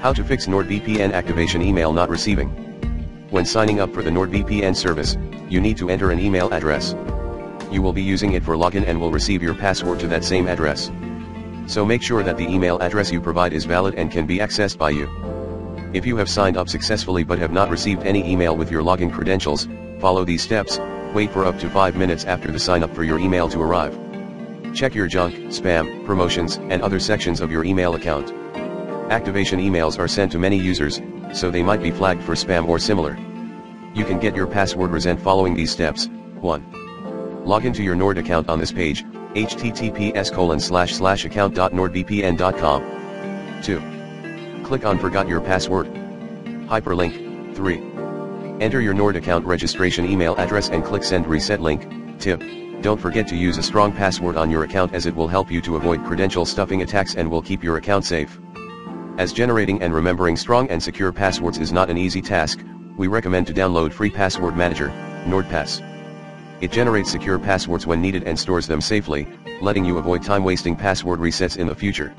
How to fix NordVPN activation email not receiving. When signing up for the NordVPN service, you need to enter an email address. You will be using it for login and will receive your password to that same address. So make sure that the email address you provide is valid and can be accessed by you. If you have signed up successfully but have not received any email with your login credentials, follow these steps, wait for up to 5 minutes after the sign up for your email to arrive. Check your junk, spam, promotions, and other sections of your email account. Activation emails are sent to many users, so they might be flagged for spam or similar. You can get your password reset following these steps. 1. Log into your Nord account on this page, https colon slash slash account.nordvpn.com. 2. Click on Forgot Your Password. Hyperlink. 3. Enter your Nord account registration email address and click Send Reset Link. Tip. Don't forget to use a strong password on your account as it will help you to avoid credential stuffing attacks and will keep your account safe. As generating and remembering strong and secure passwords is not an easy task, we recommend to download free password manager, NordPass. It generates secure passwords when needed and stores them safely, letting you avoid time-wasting password resets in the future.